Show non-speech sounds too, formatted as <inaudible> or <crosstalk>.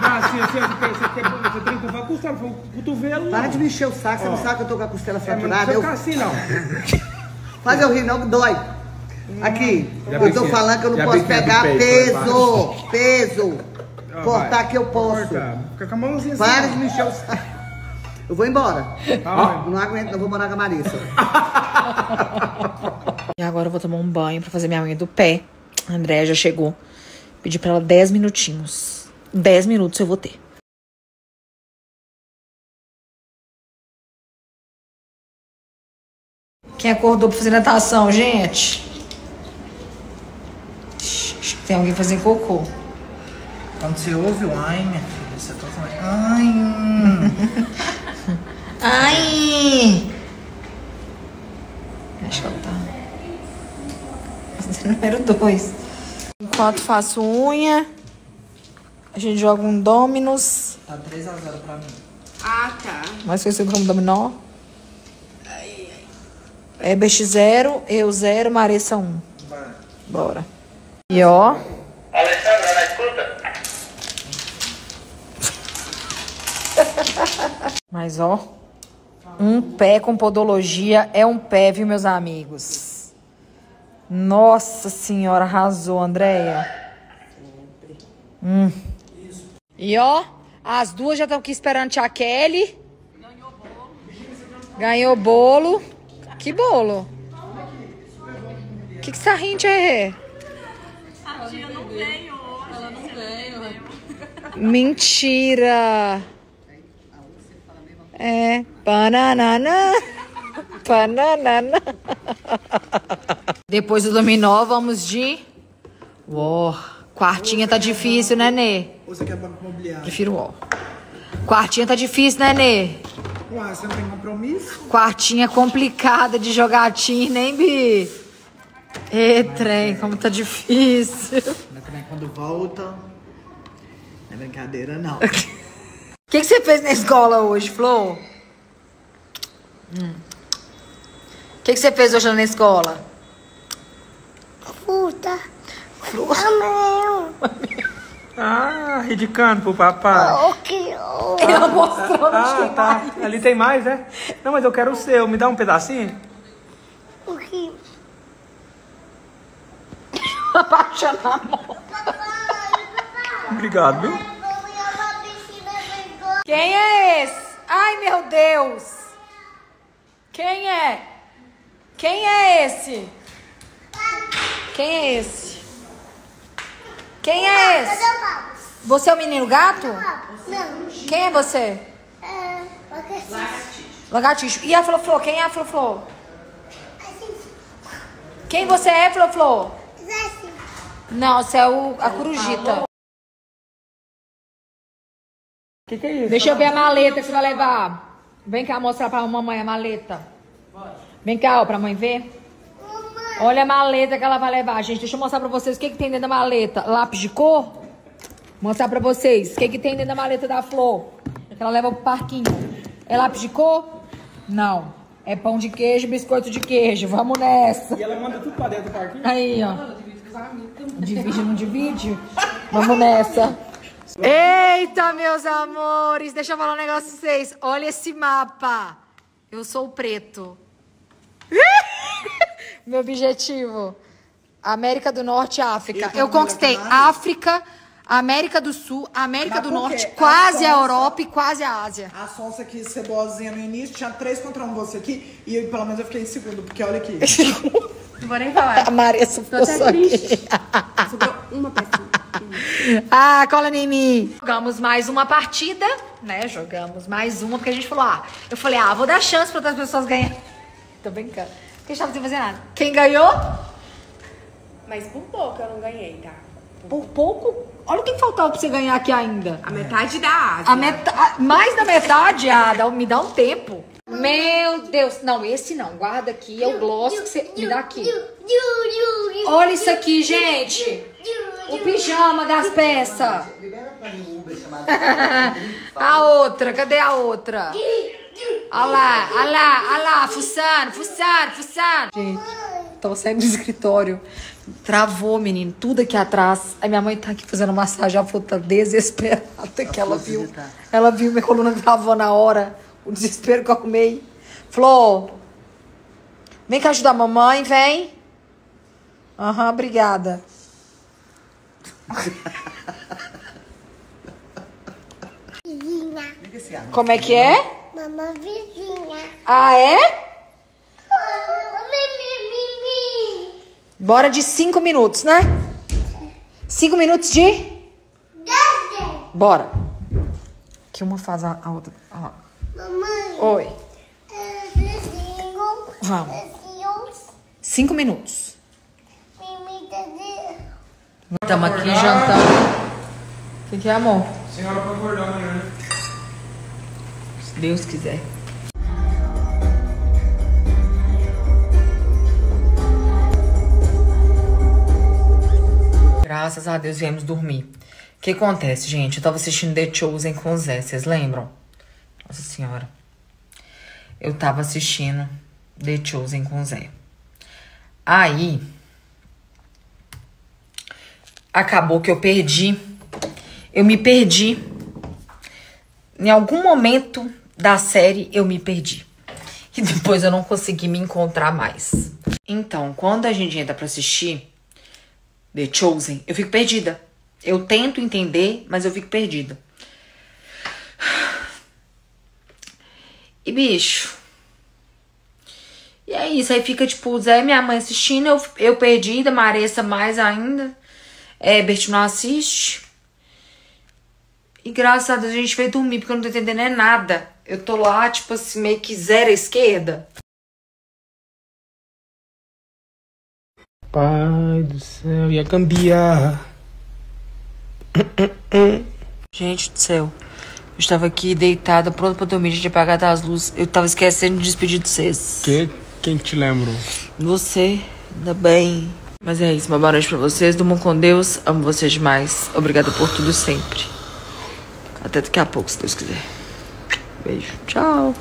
Bracinho assim, você tem, você tem, você tem que a costela, foi o cotovelo. Para não. de me encher o saco, você não sabe que eu tô com a costela É, não fraturada. precisa Eu... ficar assim, não. Faz eu rir, não, que dói. Aqui, Já eu tô falando que eu não posso pegar peito, peso, peso. Cortar vai. que eu posso. Fica com a mãozinha assim. Para de me encher o saco. Eu vou embora. Tá, Não aguento, não vou morar com a Marissa. E agora eu vou tomar um banho pra fazer minha unha do pé. A Andréia já chegou. Pedi pra ela 10 minutinhos. 10 minutos eu vou ter. Quem acordou pra fazer natação, gente? Acho que tem alguém fazendo cocô. Quando você ouve o ai, minha filha, você tá falando. Ai. <laughs> Ai! Acho que ela tá. Fazendo número 2. Enquanto faço unha, a gente joga um Dominus. Tá 3x0 pra mim. Mais conhecido como dominó. É BX0, eu 0, Marissa 1. Vai. Bora. E ó. Alessandra, na escuta? <laughs> Mas ó. Um pé com podologia é um pé, viu, meus amigos? Nossa senhora, arrasou, Andréia. Hum. E ó, as duas já estão aqui esperando a tia Kelly. Ganhou bolo. Que bolo? O que, que você tá rindo, Tchê? Mentira! É. Bananana. <laughs> Bananana. <laughs> Depois do dominó, vamos de. Uó. Quartinha tá difícil, né, Nê? Ou você quer banco imobiliário? Prefiro ó. Quartinha tá difícil, né, Nê? Uai, você não tem compromisso? Quartinha complicada de jogatina, hein, Bi? Ê, trem, como tá difícil. Também quando volta. Não é brincadeira, não. <laughs> O que, que você fez na escola hoje, Flor? Hum. O que, que você fez hoje na escola? Puta. Flor. Ah, ridicando pro papai. O que eu... Ela mostrou onde Ah, tem tá. mais. Ali tem mais, é? Não, mas eu quero o seu. Me dá um pedacinho? O que... <laughs> Abaixa na mão. Obrigado, viu? Quem é esse? Ai, meu Deus. Quem é? Quem é esse? Quem é esse? Quem é esse? Você é o menino gato? Não. Quem é você? É... Lagartixo. E a Flor-Flor? Quem é a Flor-Flor? Quem você é, Flor-Flor? Não, você é o, a corujita. O que, que é isso? Deixa eu ver a maleta que você vai levar. Vem cá mostrar pra mamãe a maleta. Vem cá, ó, pra mãe ver. Olha a maleta que ela vai levar, gente. Deixa eu mostrar pra vocês o que, que tem dentro da maleta. Lápis de cor? Mostrar pra vocês o que, que tem dentro da maleta da Flor. Que ela leva pro parquinho. É lápis de cor? Não. É pão de queijo, biscoito de queijo. Vamos nessa. E ela manda tudo pra dentro do parquinho? Aí, ó. Divide, não divide? Vamos nessa. Eita, meus amores. Deixa eu falar um negócio pra vocês. Olha esse mapa. Eu sou o preto. Meu objetivo. América do Norte e África. Eu conquistei África, América do Sul, América Mas do Norte, quê? quase a A Europa e quase a Ásia. A Sonsa quis ser boazinha no início, tinha três contra um você aqui. E eu, pelo menos eu fiquei em segundo, porque olha aqui. <laughs> Não vou nem falar. A Maria sufoçou aqui. <laughs> Sobrou uma pecinha. Ah, cola em mim. Jogamos mais uma partida, né? Jogamos mais uma, porque a gente falou, ah, eu falei, ah, vou dar chance para outras pessoas ganharem. Tô brincando. Porque a gente tava sem fazer nada. Quem ganhou? Mas por pouco eu não ganhei, tá? Por pouco. Olha o que faltava pra você ganhar aqui ainda. A metade da Ásia. A meta... Mais da metade, ah, dá- me dá um tempo. Meu Deus. Não, esse não. Guarda aqui, é o gloss que você... Me dá aqui. Olha isso aqui, gente. O pijama das peças. <laughs> a outra, cadê a outra? Olha lá, olha lá, olha lá, fuçando, fuçando, fuçando. Gente, tô saindo do escritório. Travou, menino, tudo aqui atrás. Aí minha mãe tá aqui fazendo massagem, ela falou, tá desesperada que ela viu. Ela viu minha coluna travou na hora. O desespero que eu arrumei. Falou, vem cá ajudar a mamãe, vem. Aham, obrigada. Esse <laughs> ar. Como é que é? Mamãe vizinha. Ah, é? Bora de cinco minutos, né? Cinco minutos de? Desce. Bora. Que uma faz a, a outra. Ó. Mamãe. Oi. é. Vamos. Vizinhos. Cinco minutos. Mimi, cadê? Estamos aqui jantando. O que, que é, amor? Senhora pra acordar amanhã, né? Deus quiser. Graças a Deus viemos dormir. O que acontece, gente? Eu tava assistindo The Chosen com o Zé, vocês lembram? Nossa senhora. Eu tava assistindo The Chosen com o Zé. Aí. Acabou que eu perdi. Eu me perdi. Em algum momento da série eu me perdi. E depois eu não consegui me encontrar mais. Então, quando a gente entra pra assistir The Chosen, eu fico perdida. Eu tento entender, mas eu fico perdida. E bicho. E é isso, aí fica tipo Zé minha mãe assistindo, eu, eu perdida, Maressa mais ainda. É, Bert não assiste. E graças a Deus a gente veio dormir, porque eu não tô entendendo é nada. Eu tô lá, tipo assim, meio que zero à esquerda. Pai do céu, e a gambiarra? Gente do céu. Eu estava aqui deitada, pronta pra dormir, já tinha apagado as luzes. Eu tava esquecendo de despedir de vocês. Que? Quem te lembrou? Você, ainda bem. Mas é isso, uma boa noite pra vocês. Durmam com Deus. Amo vocês demais. Obrigada por tudo sempre. Até daqui a pouco, se Deus quiser. Beijo. Tchau.